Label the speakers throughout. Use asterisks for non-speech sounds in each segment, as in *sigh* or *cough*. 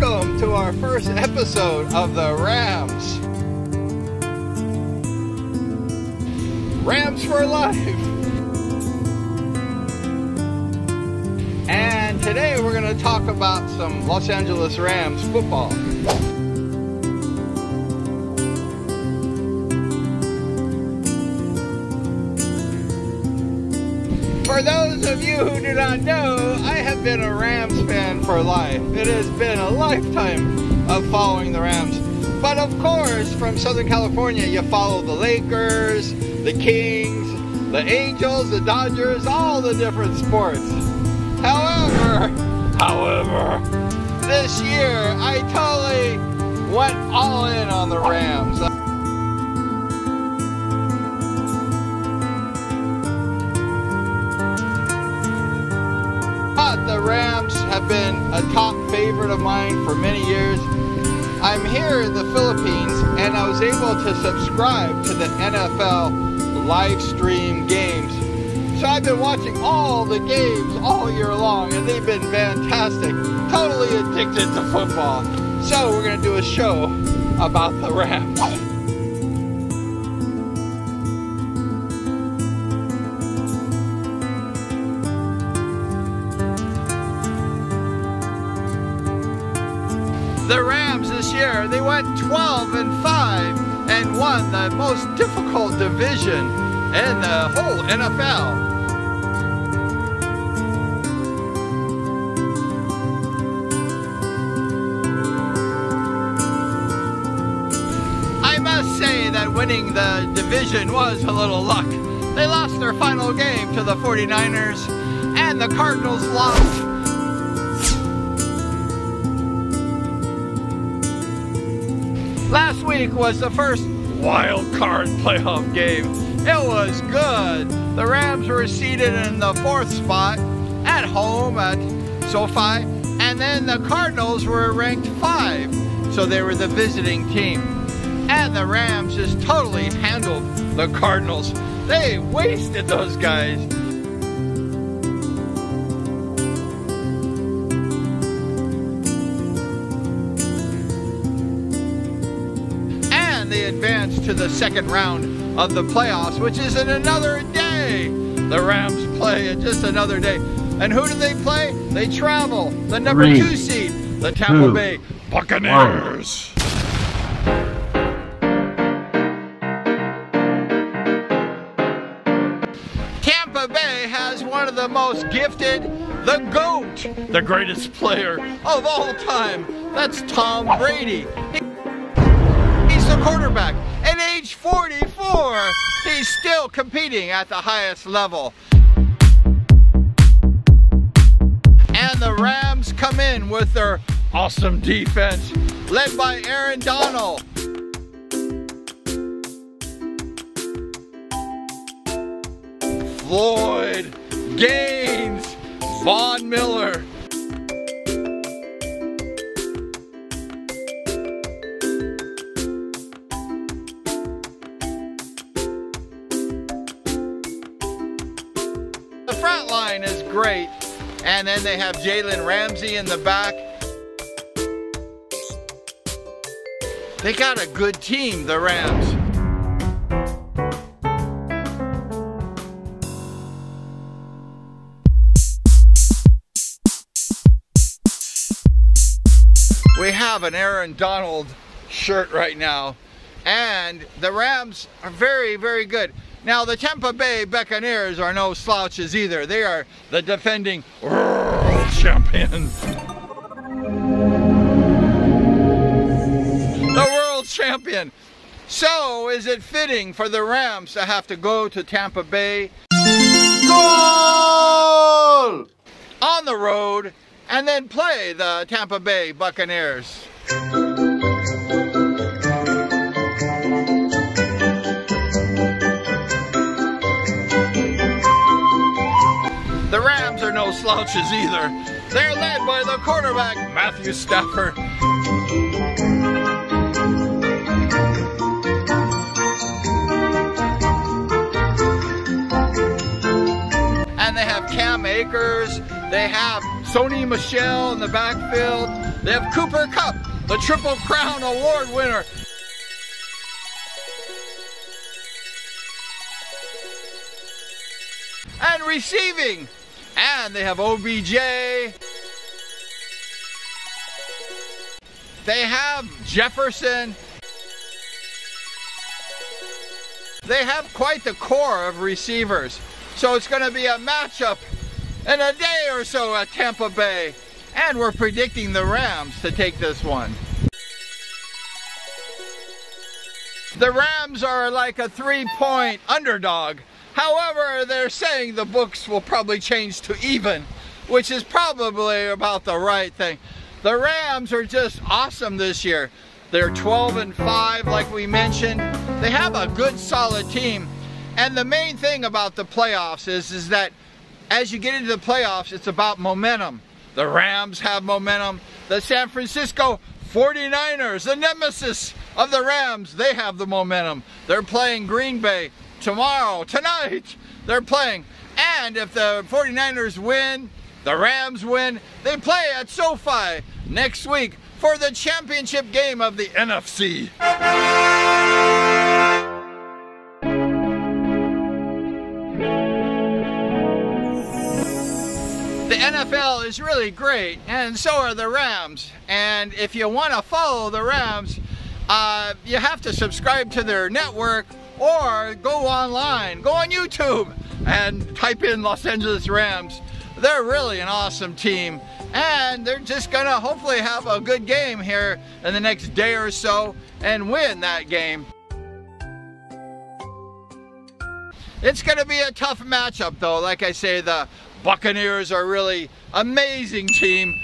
Speaker 1: welcome to our first episode of the Rams. Rams for life. And today we're going to talk about some Los Angeles Rams football. Of you who do not know, I have been a Rams fan for life. It has been a lifetime of following the Rams. But of course, from Southern California, you follow the Lakers, the Kings, the Angels, the Dodgers, all the different sports. However, however, this year I totally went all in on the Rams. The Rams have been a top favorite of mine for many years. I'm here in the Philippines and I was able to subscribe to the NFL live stream games. So I've been watching all the games all year long and they've been fantastic. Totally addicted to football. So we're going to do a show about the Rams. *laughs* the Rams this year. They went 12 and 5 and won the most difficult division in the whole NFL. I must say that winning the division was a little luck. They lost their final game to the 49ers and the Cardinals lost week was the first wild card playoff game. It was good. The Rams were seated in the fourth spot at home at SoFi, and then the Cardinals were ranked five, so they were the visiting team. And the Rams just totally handled the Cardinals. They wasted those guys. Advance to the second round of the playoffs, which is in another day. The Rams play in just another day. And who do they play? They travel. The number Three, two seed, the Tampa two, Bay Buccaneers. One. Tampa Bay has one of the most gifted, the GOAT, the greatest player of all time. That's Tom Brady. He quarterback. At age 44, he's still competing at the highest level. And the Rams come in with their awesome defense, led by Aaron Donald. Floyd, Gaines, Von Miller, great. And then they have Jalen Ramsey in the back. They got a good team, the Rams. We have an Aaron Donald shirt right now. And the Rams are very, very good. Now, the Tampa Bay Buccaneers are no slouches either. They are the defending world *laughs* champions. The world champion. So, is it fitting for the Rams to have to go to Tampa Bay? Goal! On the road and then play the Tampa Bay Buccaneers. Slouches either. They're led by the quarterback, Matthew Stafford. And they have Cam Akers. They have Sony Michel in the backfield. They have Cooper Kupp, the Triple Crown Award winner. And receiving. And they have OBJ. They have Jefferson. They have quite the core of receivers. So it's going to be a matchup in a day or so at Tampa Bay. And we're predicting the Rams to take this one. The Rams are like a three-point underdog. However, they're saying the books will probably change to even, which is probably about the right thing. The Rams are just awesome this year. They're 12 and 5 like we mentioned. They have a good solid team. And the main thing about the playoffs is, is that as you get into the playoffs, it's about momentum. The Rams have momentum. The San Francisco 49ers, the nemesis of the Rams, they have the momentum. They're playing Green Bay tomorrow, tonight. They're playing. And if the 49ers win, the Rams win, they play at SoFi next week for the championship game of the NFC. The NFL is really great, and so are the Rams. And if you want to follow the Rams, uh, you have to subscribe to their network or go online, go on YouTube and type in Los Angeles Rams. They're really an awesome team and they're just gonna hopefully have a good game here in the next day or so and win that game. It's gonna be a tough matchup though. Like I say, the Buccaneers are really amazing team.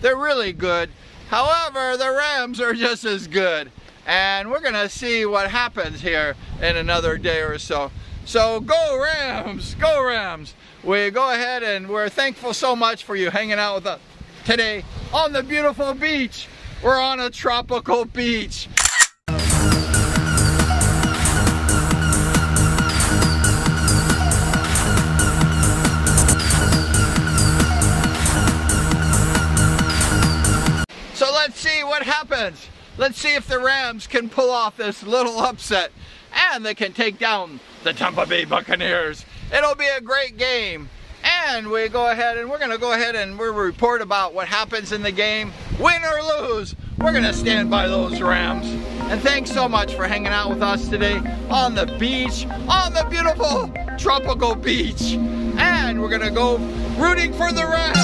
Speaker 1: They're really good. However, the Rams are just as good. And we're gonna see what happens here in another day or so. So go Rams, go Rams. We go ahead and we're thankful so much for you hanging out with us today on the beautiful beach. We're on a tropical beach. Let's see if the Rams can pull off this little upset and they can take down the Tampa Bay Buccaneers. It'll be a great game. And we go ahead and we're going to go ahead and we'll report about what happens in the game. Win or lose, we're going to stand by those Rams. And thanks so much for hanging out with us today on the beach, on the beautiful tropical beach. And we're going to go rooting for the Rams.